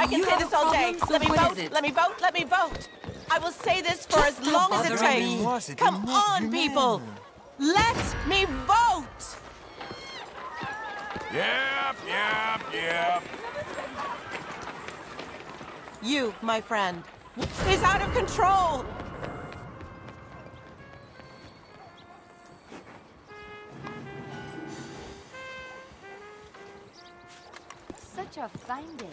I can You say this all day. Let me vote. Let me vote. Let me vote. I will say this for as long as it takes. Come on, people. people. Let me vote. Yep, yep, yep. You, my friend, is out of control. Such a fine day.